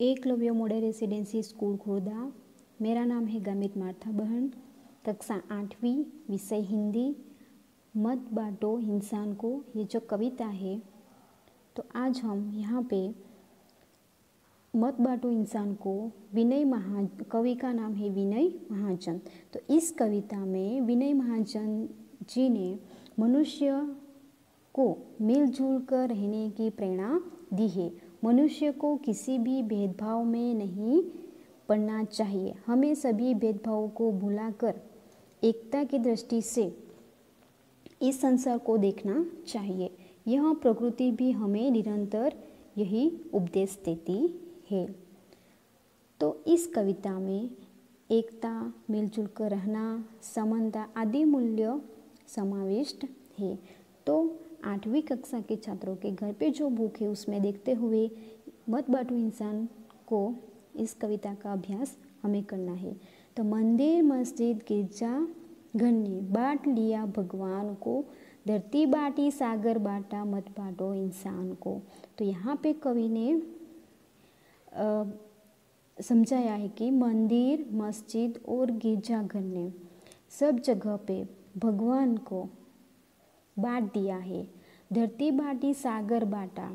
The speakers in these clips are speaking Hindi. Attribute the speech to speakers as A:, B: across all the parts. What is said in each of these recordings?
A: Eklavya model residency school Khurda. मेरा नाम है गमित मार्था बहन। कक्षा आठवीं विषय हिंदी। मत बांटो इंसान को, ये जो कविता है। तो आज हम यहाँ पे मत बांटो इंसान को विनय महा कवि का नाम है विनय महाजन। तो इस कविता में विनय महाजन जी ने मनुष्य को मिलजुल कर रहने की प्रेरणा दी है। मनुष्य को किसी भी भेदभाव में नहीं पढ़ना चाहिए। हमें सभी भेदभाव को भुलाकर एकता की दृष्टि से इस संसार को देखना चाहिए। यह प्रकृति भी हमें निरंतर यही उपदेश देती है। तो इस कविता में एकता मिलजुल कर रहना समानता आदि मूल्य समाविष्ट है। तो आठवीं कक्षा के छात्रों के घर पे जो बुक है, उसमें देखते हुए मत बाटू इंसान को इस कविता का अभ्यास हमें करना है। तो मंदिर मस्जिद गिरजा घर ने बांट लिया भगवान को। धरती बाटी, सागर बाटा, मत बांटो इंसान को। तो यहाँ पे कवि ने समझाया है कि मंदिर, मस्जिद और गिरजाघर ने सब जगह पे भगवान को बांट दिया है। धरती बाटी, सागर बाटा।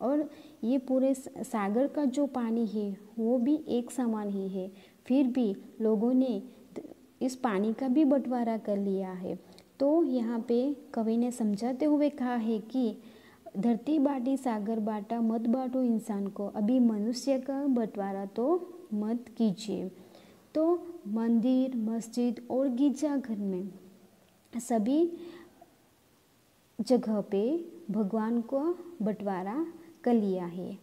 A: और ये पूरे सागर का जो पानी है, वो भी एक समान ही है। फिर भी लोगों ने इस पानी का भी बंटवारा कर लिया है। तो यहाँ पे कवि ने समझाते हुए कहा है कि धरती बाटी, सागर बाटा, मत बांटो इंसान को। अभी मनुष्य का बंटवारा तो मत कीजिए। तो मंदिर, मस्जिद और गिरजाघर में सभी जगह पे भगवान को बंटवारा कर लिया है।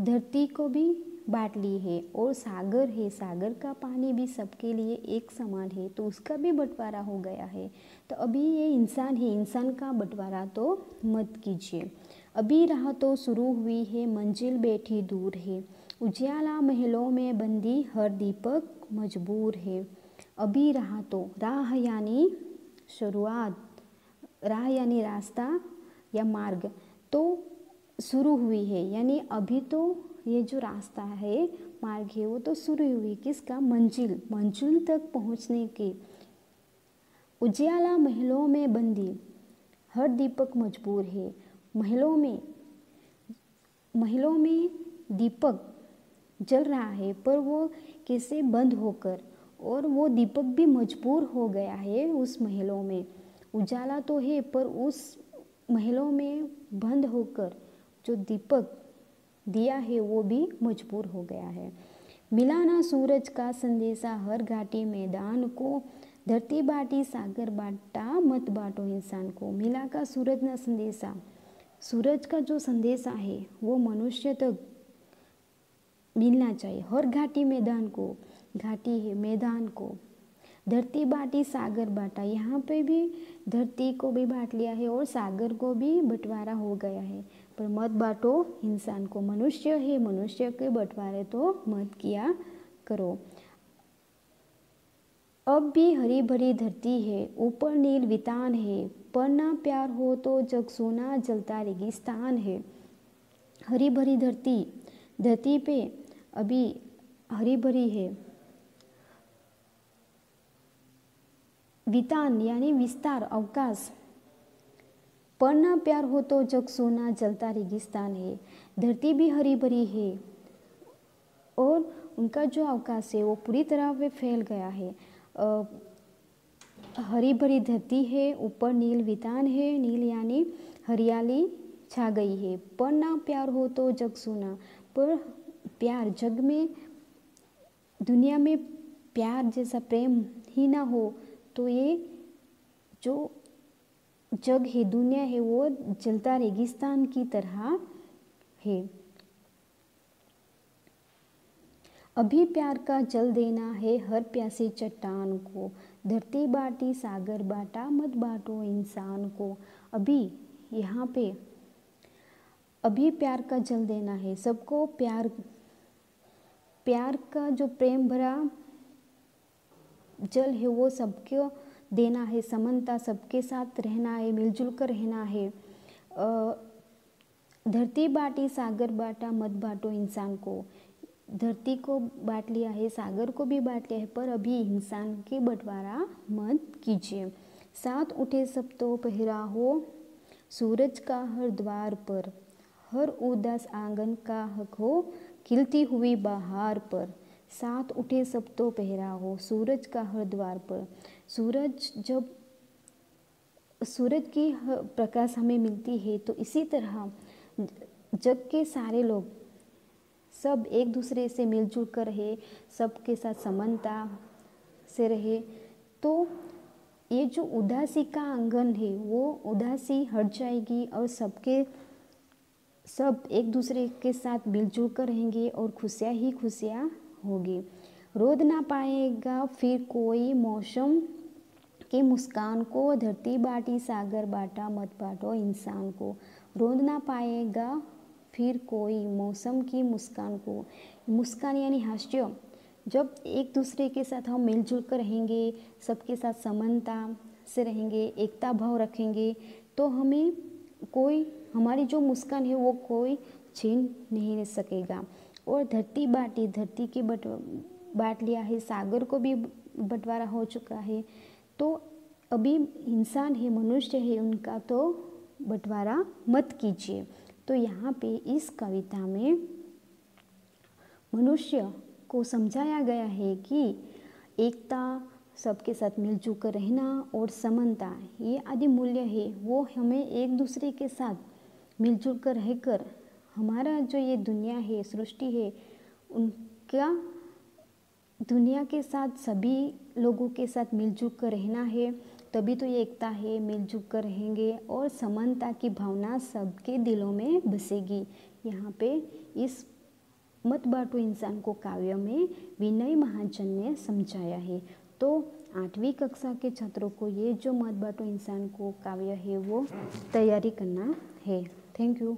A: धरती को भी बांट ली है और सागर है। सागर का पानी भी सबके लिए एक समान है तो उसका भी बंटवारा हो गया है। तो अभी ये इंसान है, इंसान का बंटवारा तो मत कीजिए। अभी राह तो शुरू हुई है, मंजिल बैठी दूर है। उजियाला महलों में बंदी हर दीपक मजबूर है। अभी राह तो राह यानी शुरुआत। राह यानी रास्ता या मार्ग तो शुरू हुई है। यानी अभी तो ये जो रास्ता है, मार्ग है, वो तो शुरू हुई किसका? मंजिल। मंजिल तक पहुँचने की उजियाला महलों में बंदी। हर दीपक मजबूर है। महलों में महलों में दीपक जल रहा है, पर वो कैसे बंद होकर? और वो दीपक भी मजबूर हो गया है उस महलों में। उजाला तो है, पर उस महलों में बंद होकर जो दीपक दिया है, वो भी मजबूर हो गया है। मिलाना सूरज का संदेशा, हर घाटी मैदान को, धरती बाटी, सागर बाटा, मत बाटो इंसान को। मिला का सूरज ना संदेशा। सूरज का जो संदेशा है, वो मनुष्य तक मिलना चाहिए। हर घाटी मैदान को, घाटी है मैदान को। धरती बाटी, सागर बाटा। यहाँ पे भी धरती को भी बांट लिया है और सागर को भी बंटवारा हो गया है। पर मत बांटो, इंसान को मनुष्य है, मनुष्य के बंटवारे तो मत किया करो। अब भी हरी भरी धरती है, ऊपर नील वितान है। पर ना प्यार हो तो जग सोना, जलता रेगिस्तान है। हरी भरी धरती धरती पे अभी हरी भरी है। वितान यानी विस्तार अवकाश पढ़ना प्यार हो तो जग सोना जलता रेगिस्तान है धरती भी हरी भरी है और उनका जो अवकाश है वो पूरी तरह से फैल गया है आ, हरी भरी धरती है ऊपर नील वितान है नील यानी हरियाली छा गई है पढ़ना प्यार हो तो जग सोना पर प्यार जग में दुनिया में प्यार जैसा प्रेम ही ना हो तो ये जो जग है, दुनिया है, वो जलता रेगिस्तान की तरह है। अभी प्यार का जल देना है, हर प्यासे चट्टान को। धरती बाटी, सागर बाटा, मत बाटो इंसान को। अभी यहाँ पे, अभी प्यार का जल देना है। सबको प्यार प्यार का जो प्रेम भरा जल है, वो सबको देना है, समानता सबके साथ रहना है, मिलजुल कर रहना है। धरती बाटी, सागर बाटा, मत बाटो इंसान को। धरती को बांट लिया है, सागर को भी बांट लिया है, पर अभी इंसान के बंटवारा मत कीजिए। साथ उठे सब तो पहरा हो सूरज का हर द्वार पर। हर उदास आँगन का हक हो, खिलती हुई बहार पर। साथ उठे सब तो पहरा हो, सूरज का हर द्वार पर। सूरज जब, सूरज की प्रकाश हमें मिलती है तो इसी तरह जग के सारे लोग सब एक दूसरे से मिलजुल कर रहे, सबके साथ समानता से रहे। तो ये जो उदासी का आँगन है, वो उदासी हट जाएगी और सबके, सब एक दूसरे के साथ मिलजुल कर रहेंगे और खुशियाँ ही खुशियाँ होगी। रोद ना पाएगा, फिर कोई मौसम के मुस्कान को, धरती बाटी, सागर बाटा, मत बाटो इंसान को। रोंद ना पाएगा, फिर कोई मौसम की मुस्कान को। मुस्कान यानी हास्य। जब एक दूसरे के साथ हम मिलजुल कर रहेंगे, सबके साथ समानता से रहेंगे, एकता भाव रखेंगे तो हमें कोई, हमारी जो मुस्कान है वो कोई छीन नहीं सकेगा। और धरती बाटी, धरती के बट, बांट लिया है, सागर को भी बंटवारा हो चुका है। तो अभी इंसान है, मनुष्य है, उनका तो बंटवारा मत कीजिए। तो यहाँ पे इस कविता में मनुष्य को समझाया गया है कि एकता, सबके साथ मिलजुल कर रहना और समानता, ये आदि मूल्य है। वो हमें एक दूसरे के साथ मिलजुल कर रहकर हमारा जो ये दुनिया है, सृष्टि है उनका दुनिया के साथ सभी लोगों के साथ मिलजुल कर रहना है, तभी तो ये एकता है, मिलजुल कर रहेंगे और समानता की भावना सबके दिलों में बसेगी। यहाँ पे इस मत बाटो इंसान को काव्य में विनय महाजन ने समझाया है। तो आठवीं कक्षा के छात्रों को ये जो मत बाटो इंसान को काव्य है, वो तैयारी करना है। Thank you